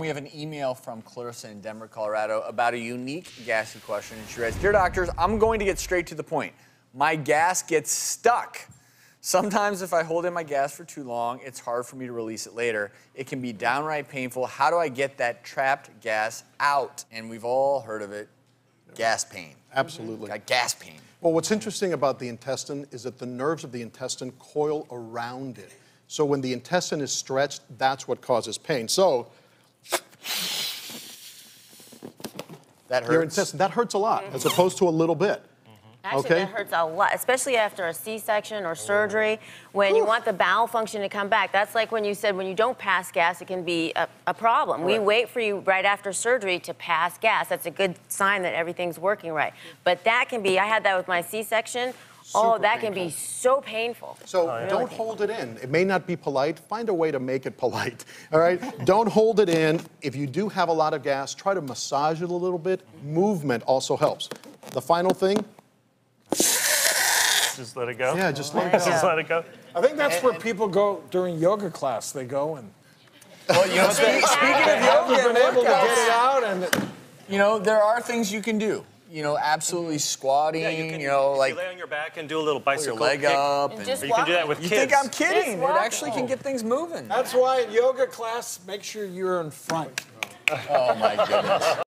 We have an email from Clarissa in Denver, Colorado about a unique gassy question. And she writes Dear doctors, I'm going to get straight to the point. My gas gets stuck. Sometimes, if I hold in my gas for too long, it's hard for me to release it later. It can be downright painful. How do I get that trapped gas out? And we've all heard of it gas pain. Absolutely. Got gas pain. Well, what's interesting about the intestine is that the nerves of the intestine coil around it. So when the intestine is stretched, that's what causes pain. So That your hurts. intestine, that hurts a lot, as mm-hmm. opposed to a little bit. Actually, Okay. that hurts a lot, especially after a C-section or surgery. When you want the bowel function to come back, that's like when you said when you don't pass gas, it can be a, a problem. We wait for you right after surgery to pass gas. That's a good sign that everything's working right. But that can be. I had that with my C-section. Oh, Super that can be painful. so painful. So oh, don't hold it in. It may not be polite. Find a way to make it polite. All right? don't hold it in. If you do have a lot of gas, try to massage it a little bit. Movement also helps. The final thing, Just let it go. yeah, just let it Let it go. Just let it go. I think that's where people go during yoga class. They go and Well, you know, speaking of yoga been able to get it out and you know, there are things you can do. You know, absolutely mm-hmm. squatting, Yeah, you, you can know, you like lay on your back and do a little pull your bicycle leg kick. up. And And just Or you can do that with you kids. think I'm kidding? It actually can get things moving. that's why in yoga class, make sure you're in front. Oh my goodness.